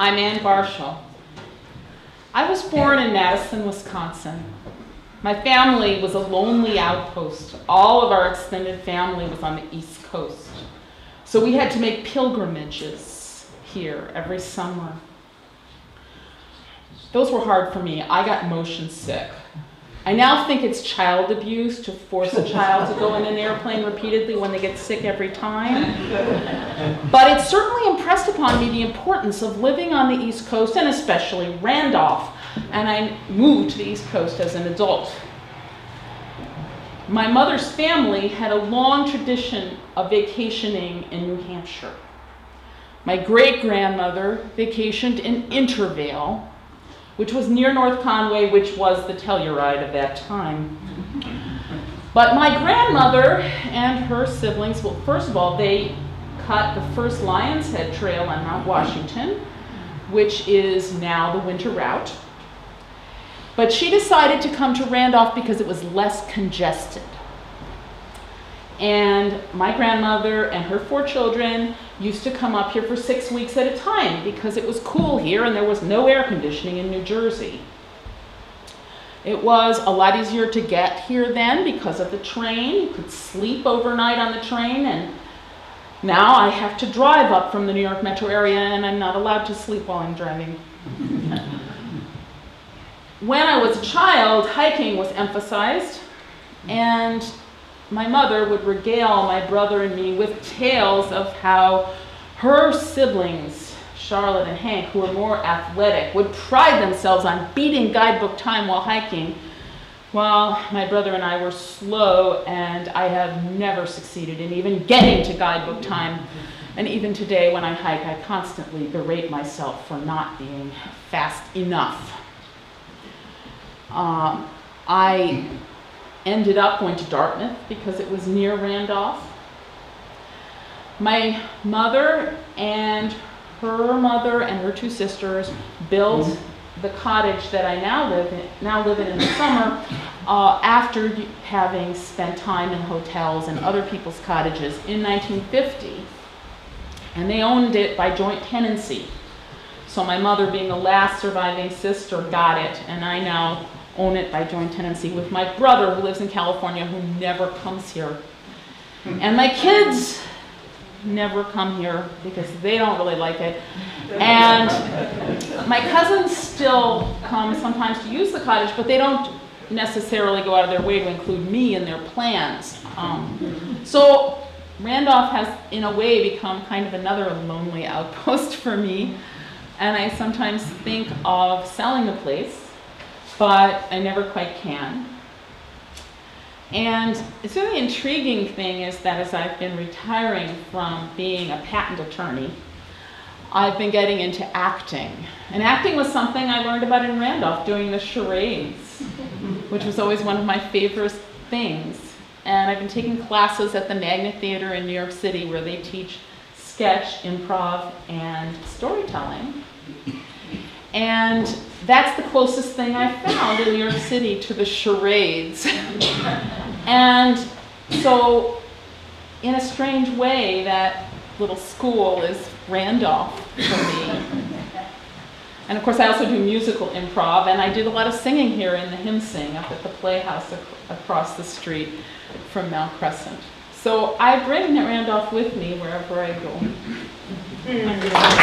I'm Anne Barschall. I was born in Madison, Wisconsin. My family was a lonely outpost. All of our extended family was on the East Coast. So we had to make pilgrimages here every summer. Those were hard for me. I got motion sick. I now think it's child abuse to force a child to go in an airplane repeatedly when they get sick every time. But it certainly impressed upon me the importance of living on the East Coast and especially Randolph. And I moved to the East Coast as an adult. My mother's family had a long tradition of vacationing in New Hampshire. My great grandmother vacationed in Intervale, which was near North Conway, which was the Telluride of that time. But my grandmother and her siblings, well, first of all, they cut the first Lion's Head Trail on Mount Washington, which is now the winter route. But she decided to come to Randolph because it was less congested. And my grandmother and her four children used to come up here for six weeks at a time because it was cool here and there was no air conditioning in New Jersey. It was a lot easier to get here then because of the train. You could sleep overnight on the train, and now I have to drive up from the New York metro area and I'm not allowed to sleep while I'm driving. when I was a child, hiking was emphasized, and my mother would regale my brother and me with tales of how her siblings, Charlotte and Hank, who were more athletic, would pride themselves on beating guidebook time while hiking, while my brother and I were slow, and I have never succeeded in even getting to guidebook time. And even today, when I hike, I constantly berate myself for not being fast enough. Um, I ended up going to Dartmouth because it was near Randolph. My mother and her mother and her two sisters built the cottage that I now live in, now live in in the summer uh, after having spent time in hotels and other people's cottages in 1950. And they owned it by joint tenancy. So my mother, being the last surviving sister, got it, and I now own it by joint tenancy with my brother who lives in California who never comes here. And my kids never come here because they don't really like it. And my cousins still come sometimes to use the cottage, but they don't necessarily go out of their way to include me in their plans. Um, so Randolph has, in a way, become kind of another lonely outpost for me. And I sometimes think of selling the place but I never quite can. And it's really intriguing thing is that as I've been retiring from being a patent attorney, I've been getting into acting. And acting was something I learned about in Randolph, doing the charades, which was always one of my favorite things. And I've been taking classes at the Magnet Theater in New York City where they teach sketch, improv, and storytelling. And that's the closest thing I found in New York City to the charades. and so, in a strange way, that little school is Randolph for me. And of course, I also do musical improv, and I did a lot of singing here in the Hymn Sing up at the Playhouse ac across the street from Mount Crescent. So I bring that Randolph with me wherever I go. Mm.